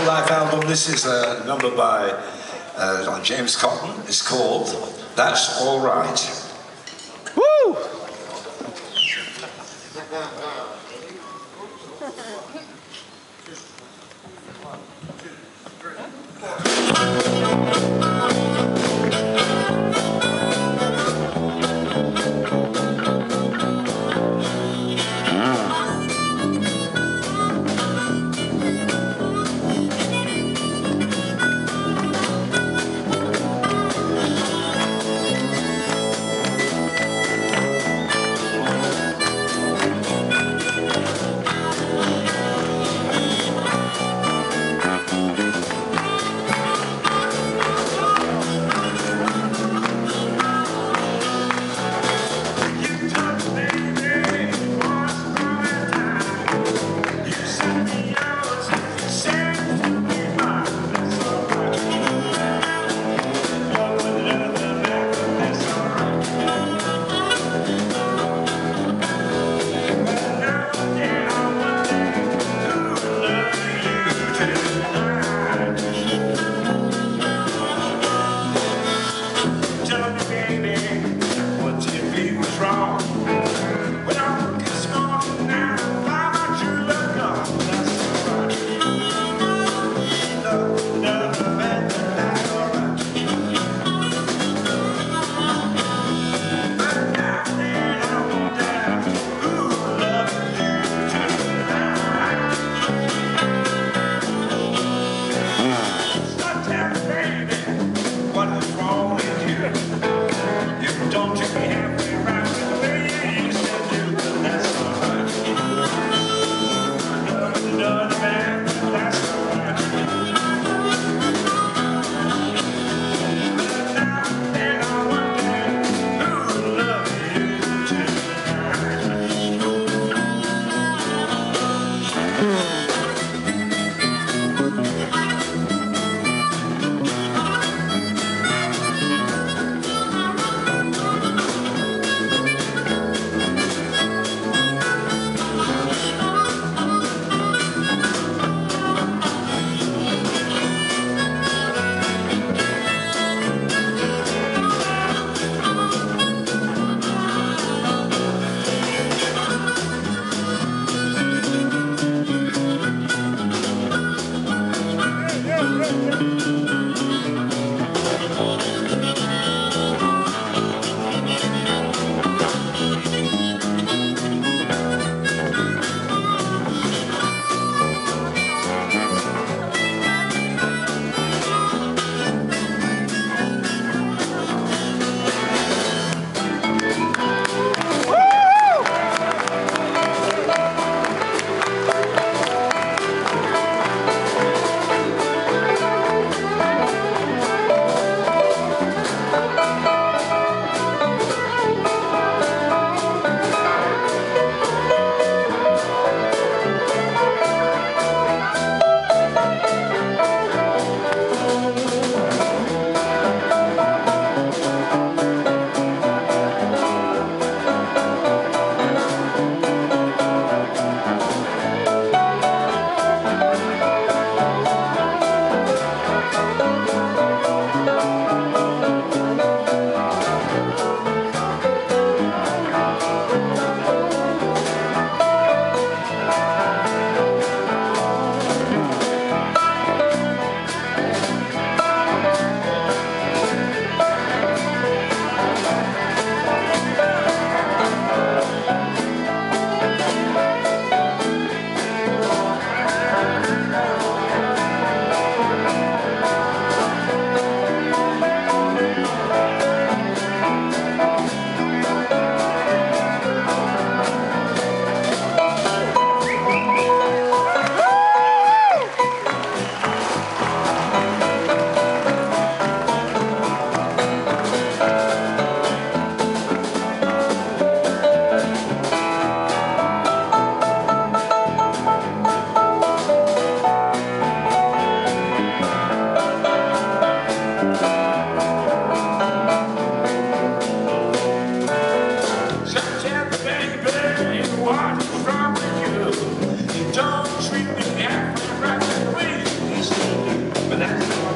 Full Life album. This is a number by uh, James Cotton. It's called That's All Right. Woo! treat this act for the fact but that's